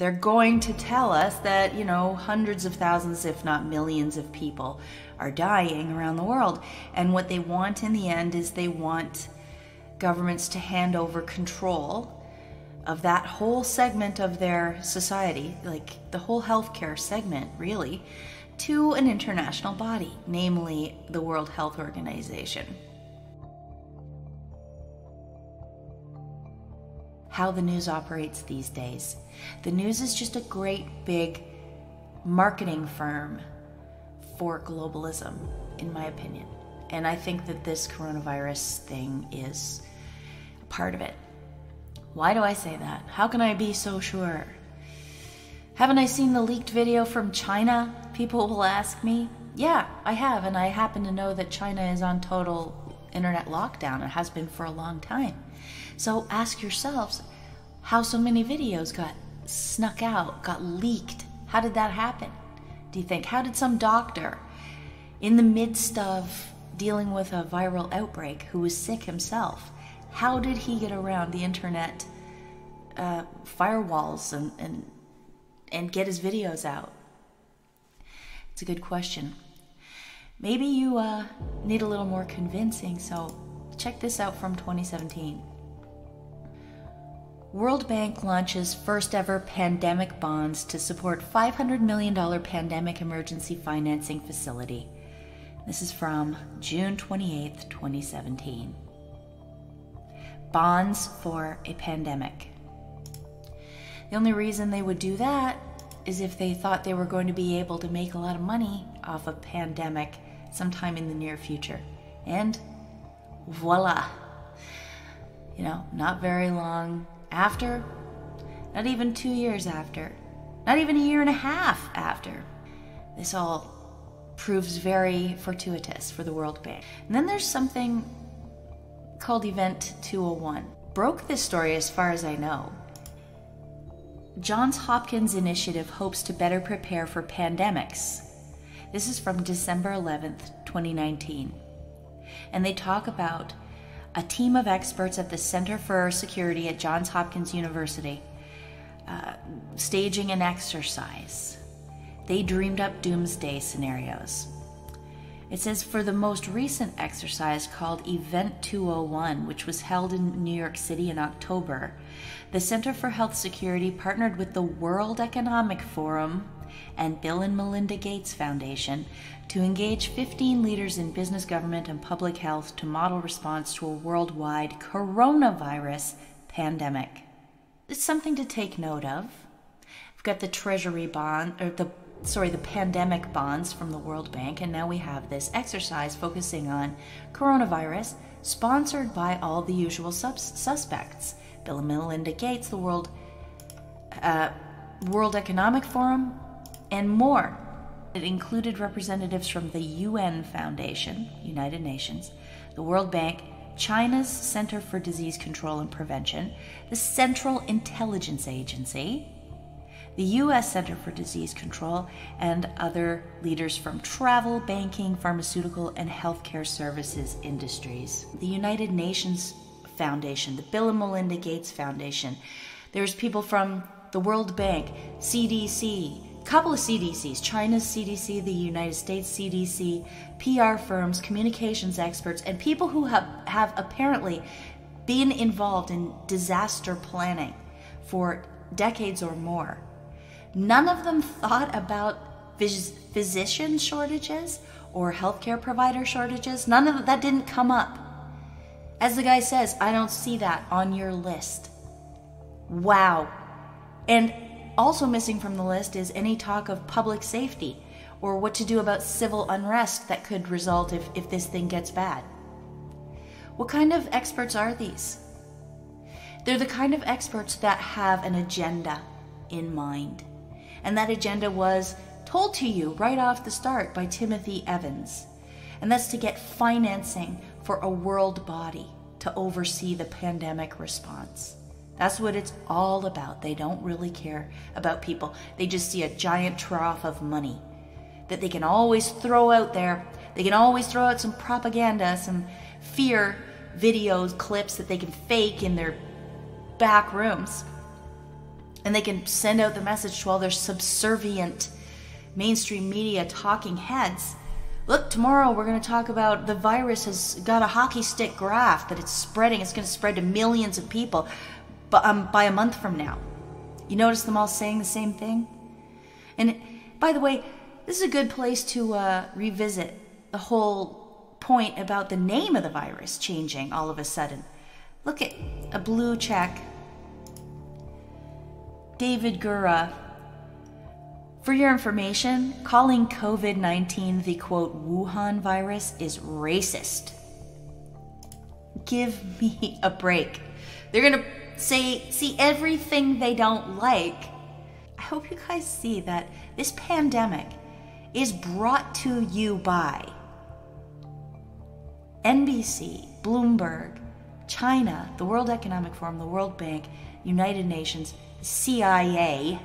they're going to tell us that, you know, hundreds of thousands, if not millions of people are dying around the world. And what they want in the end is they want governments to hand over control of that whole segment of their society, like the whole healthcare segment, really, to an international body, namely the World Health Organization. How the news operates these days. The news is just a great big marketing firm for globalism, in my opinion. And I think that this coronavirus thing is part of it. Why do I say that? How can I be so sure? Haven't I seen the leaked video from China? People will ask me. Yeah, I have, and I happen to know that China is on total internet lockdown. It has been for a long time. So ask yourselves how so many videos got snuck out, got leaked. How did that happen? do you think? How did some doctor, in the midst of dealing with a viral outbreak, who was sick himself, how did he get around the internet uh, firewalls and, and, and get his videos out? It's a good question. Maybe you uh, need a little more convincing, so check this out from 2017. World Bank launches first ever pandemic bonds to support $500 million pandemic emergency financing facility. This is from June 28, 2017. Bonds for a pandemic. The only reason they would do that is if they thought they were going to be able to make a lot of money off a pandemic sometime in the near future. And voila! You know, not very long after, not even two years after, not even a year and a half after. This all proves very fortuitous for the World Bank. And then there's something called Event 201. Broke this story as far as I know. Johns Hopkins Initiative hopes to better prepare for pandemics. This is from December 11th, 2019. And they talk about a team of experts at the Center for Security at Johns Hopkins University uh, staging an exercise. They dreamed up doomsday scenarios. It says for the most recent exercise called Event 201, which was held in New York City in October, the Center for Health Security partnered with the World Economic Forum and Bill and Melinda Gates Foundation to engage 15 leaders in business, government, and public health to model response to a worldwide coronavirus pandemic. It's something to take note of. We've got the Treasury bond, or the sorry, the pandemic bonds from the World Bank, and now we have this exercise focusing on coronavirus, sponsored by all the usual suspects: Bill and Melinda Gates, the World uh, World Economic Forum, and more. It included representatives from the UN Foundation, United Nations, the World Bank, China's Center for Disease Control and Prevention, the Central Intelligence Agency, the U.S. Center for Disease Control, and other leaders from travel, banking, pharmaceutical, and healthcare services industries. The United Nations Foundation, the Bill and Melinda Gates Foundation. There's people from the World Bank, CDC, couple of CDCs China's CDC, the United States CDC, PR firms, communications experts, and people who have, have apparently been involved in disaster planning for decades or more. None of them thought about phys- physician shortages or healthcare provider shortages. None of that didn't come up. As the guy says, I don't see that on your list. Wow. And also missing from the list is any talk of public safety or what to do about civil unrest that could result if, if this thing gets bad. What kind of experts are these? They're the kind of experts that have an agenda in mind. And that agenda was told to you right off the start by Timothy Evans. And that's to get financing for a world body to oversee the pandemic response. That's what it's all about. They don't really care about people. They just see a giant trough of money that they can always throw out there. They can always throw out some propaganda, some fear videos, clips that they can fake in their back rooms. And they can send out the message to all their subservient mainstream media talking heads. Look, tomorrow we're going to talk about the virus has got a hockey stick graph that it's spreading. It's going to spread to millions of people but, um, by a month from now. You notice them all saying the same thing? And by the way, this is a good place to uh, revisit the whole point about the name of the virus changing all of a sudden. Look at a blue check. David Gura. For your information, calling COVID 19 the quote Wuhan virus is racist. Give me a break. They're gonna say, see everything they don't like. I hope you guys see that this pandemic is brought to you by NBC, Bloomberg, China, the World Economic Forum, the World Bank, United Nations, CIA,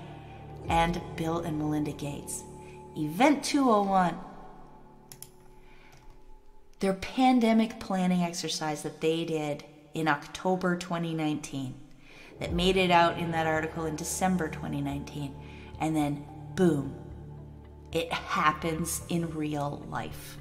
and Bill and Melinda Gates. Event 201. Their pandemic planning exercise that they did in October 2019, that made it out in that article in December 2019, and then boom, it happens in real life.